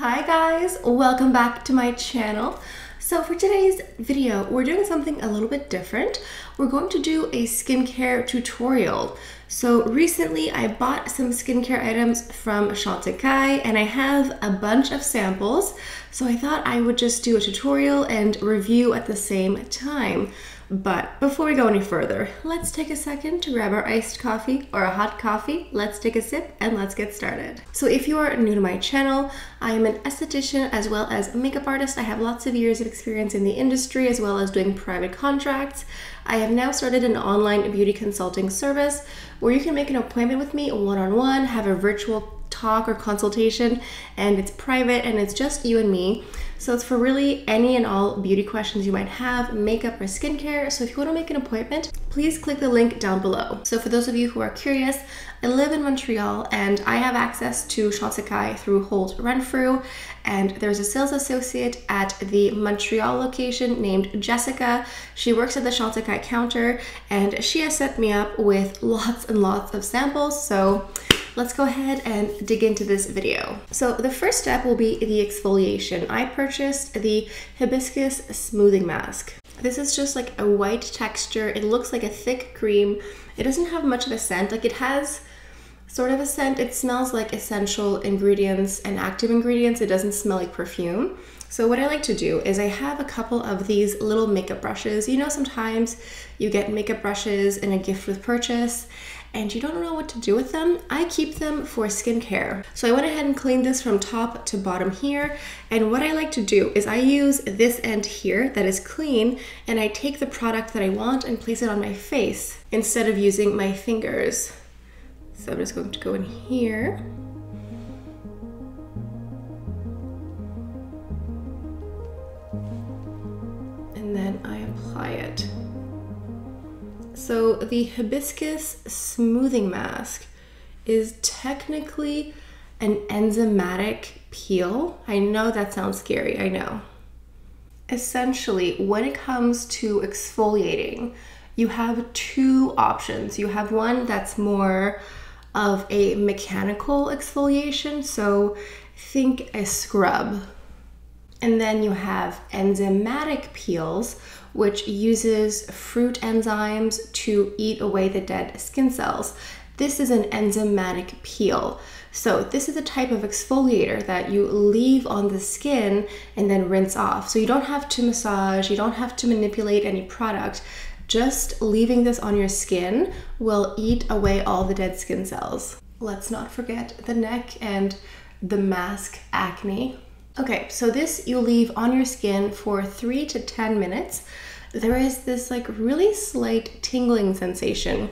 Hi guys, welcome back to my channel. So for today's video, we're doing something a little bit different. We're going to do a skincare tutorial. So recently I bought some skincare items from Chantecaille and I have a bunch of samples. So I thought I would just do a tutorial and review at the same time. But before we go any further, let's take a second to grab our iced coffee or a hot coffee. Let's take a sip and let's get started. So if you are new to my channel, I am an esthetician as well as a makeup artist. I have lots of years of experience in the industry as well as doing private contracts. I have now started an online beauty consulting service where you can make an appointment with me one-on-one, -on -one, have a virtual talk or consultation and it's private and it's just you and me. So it's for really any and all beauty questions you might have, makeup or skincare. So if you want to make an appointment, please click the link down below. So for those of you who are curious, I live in Montreal and I have access to Chantecaille through Holt Renfrew and there's a sales associate at the Montreal location named Jessica. She works at the Chantecaille counter and she has set me up with lots and lots of samples. So let's go ahead and dig into this video. So the first step will be the exfoliation. I purchased the Hibiscus Smoothing Mask. This is just like a white texture. It looks like a thick cream. It doesn't have much of a scent. Like it has sort of a scent. It smells like essential ingredients and active ingredients. It doesn't smell like perfume. So what I like to do is I have a couple of these little makeup brushes. You know, sometimes you get makeup brushes in a gift with purchase and you don't know what to do with them, I keep them for skincare. So I went ahead and cleaned this from top to bottom here. And what I like to do is I use this end here that is clean and I take the product that I want and place it on my face instead of using my fingers. So I'm just going to go in here. And then I apply it. So the hibiscus smoothing mask is technically an enzymatic peel. I know that sounds scary, I know. Essentially, when it comes to exfoliating, you have two options. You have one that's more of a mechanical exfoliation, so think a scrub. And then you have enzymatic peels, which uses fruit enzymes to eat away the dead skin cells. This is an enzymatic peel. So this is a type of exfoliator that you leave on the skin and then rinse off. So you don't have to massage, you don't have to manipulate any product. Just leaving this on your skin will eat away all the dead skin cells. Let's not forget the neck and the mask acne. Okay, so this you leave on your skin for three to 10 minutes. There is this like really slight tingling sensation.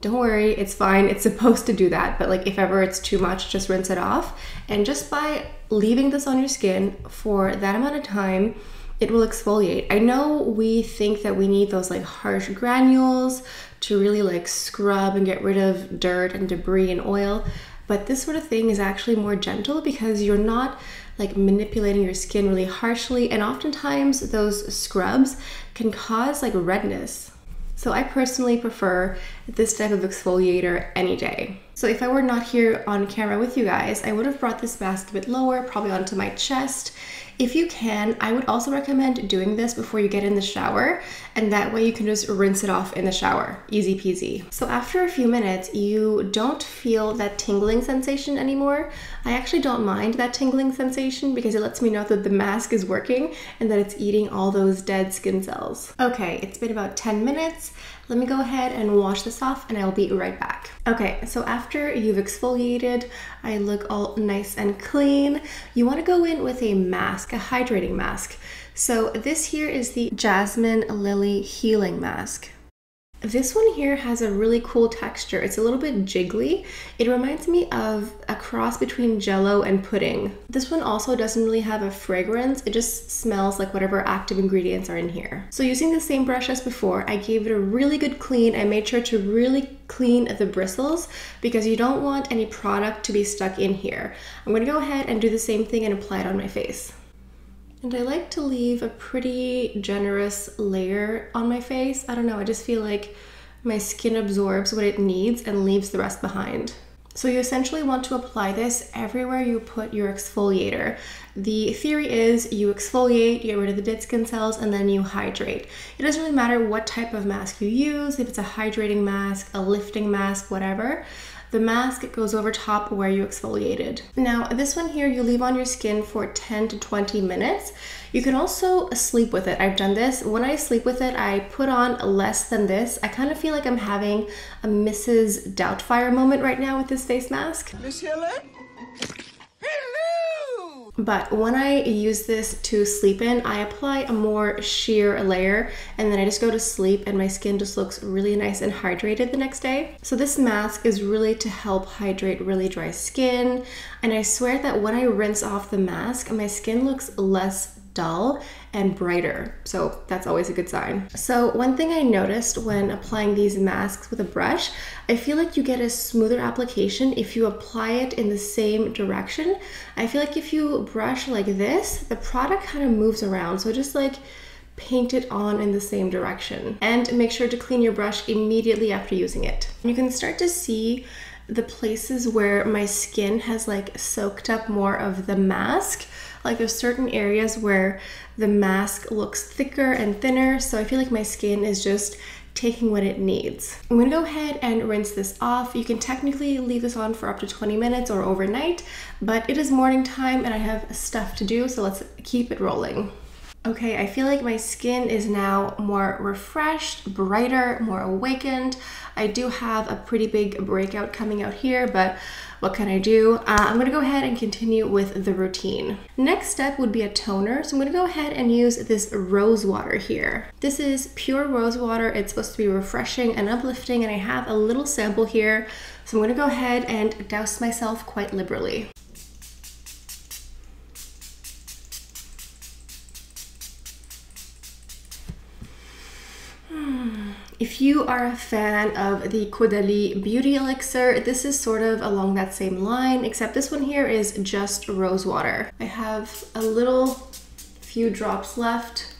Don't worry, it's fine. It's supposed to do that, but like if ever it's too much, just rinse it off. And just by leaving this on your skin for that amount of time, it will exfoliate. I know we think that we need those like harsh granules to really like scrub and get rid of dirt and debris and oil, but this sort of thing is actually more gentle because you're not like manipulating your skin really harshly and oftentimes those scrubs can cause like redness. So I personally prefer this type of exfoliator any day. So if I were not here on camera with you guys, I would have brought this mask a bit lower, probably onto my chest. If you can, I would also recommend doing this before you get in the shower, and that way you can just rinse it off in the shower. Easy peasy. So after a few minutes, you don't feel that tingling sensation anymore. I actually don't mind that tingling sensation because it lets me know that the mask is working and that it's eating all those dead skin cells. Okay, it's been about 10 minutes. Let me go ahead and wash this off and I'll be right back. Okay, so after you've exfoliated, I look all nice and clean. You wanna go in with a mask, a hydrating mask. So this here is the Jasmine Lily Healing Mask. This one here has a really cool texture. It's a little bit jiggly. It reminds me of a cross between jello and pudding. This one also doesn't really have a fragrance. It just smells like whatever active ingredients are in here. So using the same brush as before, I gave it a really good clean. I made sure to really clean the bristles because you don't want any product to be stuck in here. I'm gonna go ahead and do the same thing and apply it on my face. And I like to leave a pretty generous layer on my face. I don't know, I just feel like my skin absorbs what it needs and leaves the rest behind. So you essentially want to apply this everywhere you put your exfoliator. The theory is you exfoliate, you get rid of the dead skin cells, and then you hydrate. It doesn't really matter what type of mask you use, if it's a hydrating mask, a lifting mask, whatever. The mask goes over top where you exfoliated. Now, this one here you leave on your skin for 10 to 20 minutes. You can also sleep with it. I've done this. When I sleep with it, I put on less than this. I kind of feel like I'm having a Mrs. Doubtfire moment right now with this face mask. Miss Helen? But when I use this to sleep in, I apply a more sheer layer and then I just go to sleep and my skin just looks really nice and hydrated the next day. So this mask is really to help hydrate really dry skin. And I swear that when I rinse off the mask, my skin looks less dull and brighter. So that's always a good sign. So one thing I noticed when applying these masks with a brush, I feel like you get a smoother application if you apply it in the same direction. I feel like if you brush like this, the product kind of moves around. So just like paint it on in the same direction and make sure to clean your brush immediately after using it. You can start to see the places where my skin has like soaked up more of the mask like there's certain areas where the mask looks thicker and thinner, so I feel like my skin is just taking what it needs. I'm gonna go ahead and rinse this off. You can technically leave this on for up to 20 minutes or overnight, but it is morning time and I have stuff to do, so let's keep it rolling. Okay, I feel like my skin is now more refreshed, brighter, more awakened. I do have a pretty big breakout coming out here, but what can I do? Uh, I'm gonna go ahead and continue with the routine. Next step would be a toner. So I'm gonna go ahead and use this rose water here. This is pure rose water. It's supposed to be refreshing and uplifting, and I have a little sample here. So I'm gonna go ahead and douse myself quite liberally. If you are a fan of the Caudalie Beauty Elixir, this is sort of along that same line, except this one here is just rose water. I have a little few drops left.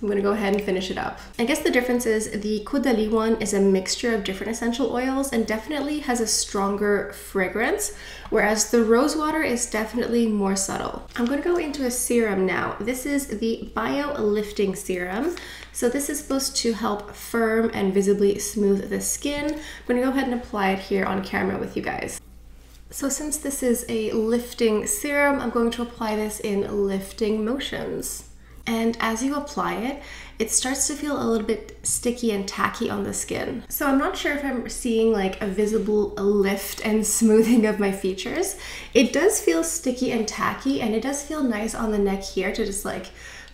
I'm gonna go ahead and finish it up. I guess the difference is the Caudalie one is a mixture of different essential oils and definitely has a stronger fragrance, whereas the rose water is definitely more subtle. I'm gonna go into a serum now. This is the Bio Lifting Serum. So this is supposed to help firm and visibly smooth the skin. I'm gonna go ahead and apply it here on camera with you guys. So since this is a lifting serum, I'm going to apply this in lifting motions. And as you apply it, it starts to feel a little bit sticky and tacky on the skin. So I'm not sure if I'm seeing like a visible lift and smoothing of my features. It does feel sticky and tacky and it does feel nice on the neck here to just like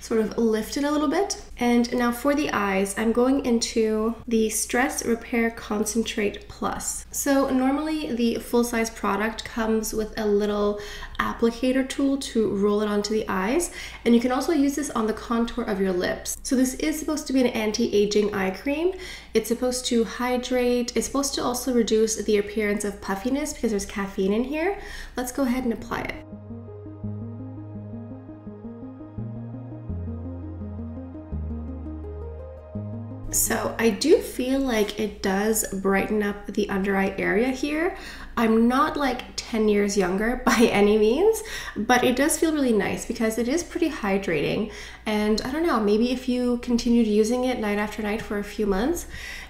sort of lift it a little bit. And now for the eyes, I'm going into the Stress Repair Concentrate Plus. So normally the full-size product comes with a little applicator tool to roll it onto the eyes. And you can also use this on the contour of your lips. So this is supposed to be an anti-aging eye cream. It's supposed to hydrate. It's supposed to also reduce the appearance of puffiness because there's caffeine in here. Let's go ahead and apply it. So I do feel like it does brighten up the under eye area here. I'm not like 10 years younger by any means, but it does feel really nice because it is pretty hydrating. And I don't know, maybe if you continued using it night after night for a few months,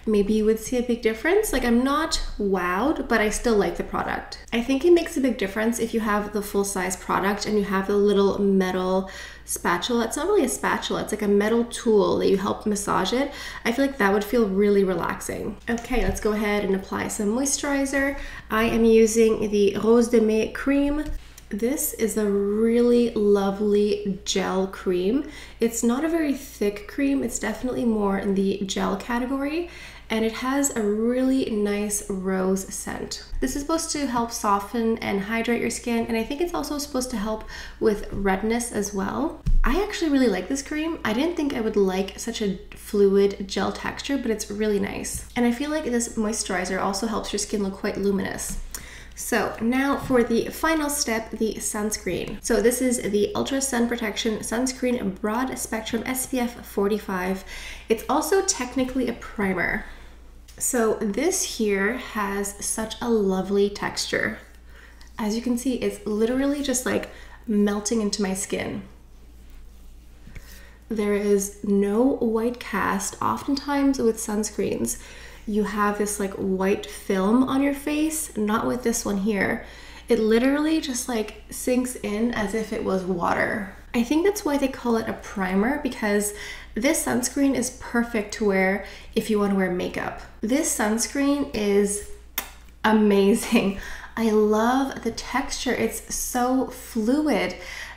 maybe you would see a big difference. Like I'm not wowed, but I still like the product. I think it makes a big difference if you have the full size product and you have the little metal spatula. It's not really a spatula, it's like a metal tool that you help massage it. I feel like that would feel really relaxing. Okay, let's go ahead and apply some moisturizer. I am using the Rose de Mai cream. This is a really lovely gel cream. It's not a very thick cream, it's definitely more in the gel category and it has a really nice rose scent. This is supposed to help soften and hydrate your skin and I think it's also supposed to help with redness as well. I actually really like this cream. I didn't think I would like such a fluid gel texture, but it's really nice. And I feel like this moisturizer also helps your skin look quite luminous. So now for the final step, the sunscreen. So this is the Ultra Sun Protection Sunscreen Broad Spectrum SPF 45. It's also technically a primer. So this here has such a lovely texture. As you can see, it's literally just like melting into my skin. There is no white cast. Oftentimes with sunscreens, you have this like white film on your face, not with this one here. It literally just like sinks in as if it was water. I think that's why they call it a primer because this sunscreen is perfect to wear if you want to wear makeup. This sunscreen is amazing. I love the texture. It's so fluid.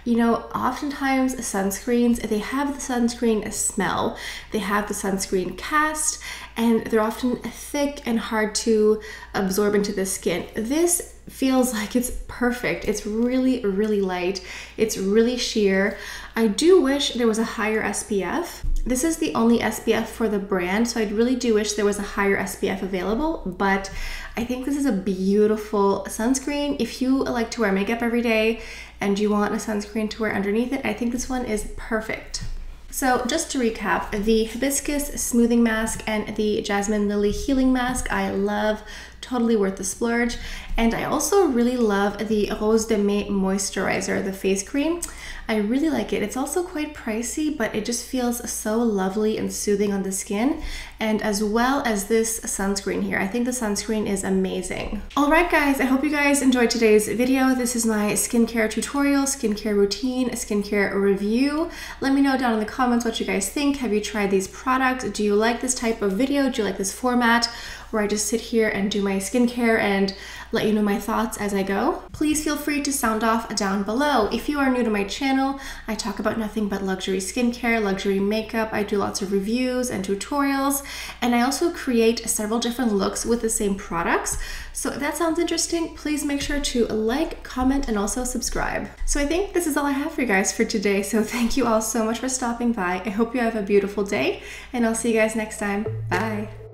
You know, oftentimes sunscreens, they have the sunscreen smell, they have the sunscreen cast, and they're often thick and hard to absorb into the skin. This feels like it's perfect. It's really, really light. It's really sheer. I do wish there was a higher SPF. This is the only SPF for the brand, so I really do wish there was a higher SPF available, but I think this is a beautiful sunscreen. If you like to wear makeup every day and you want a sunscreen to wear underneath it, I think this one is perfect. So just to recap, the Hibiscus Smoothing Mask and the Jasmine Lily Healing Mask I love, totally worth the splurge. And I also really love the Rose de Mai Moisturizer, the face cream. I really like it. It's also quite pricey, but it just feels so lovely and soothing on the skin. And as well as this sunscreen here. I think the sunscreen is amazing. All right, guys, I hope you guys enjoyed today's video. This is my skincare tutorial, skincare routine, skincare review. Let me know down in the comments what you guys think. Have you tried these products? Do you like this type of video? Do you like this format? Where I just sit here and do my skincare and let you know my thoughts as I go. Please feel free to sound off down below. If you are new to my channel, I talk about nothing but luxury skincare, luxury makeup. I do lots of reviews and tutorials, and I also create several different looks with the same products. So if that sounds interesting, please make sure to like, comment, and also subscribe. So I think this is all I have for you guys for today. So thank you all so much for stopping by. I hope you have a beautiful day, and I'll see you guys next time. Bye.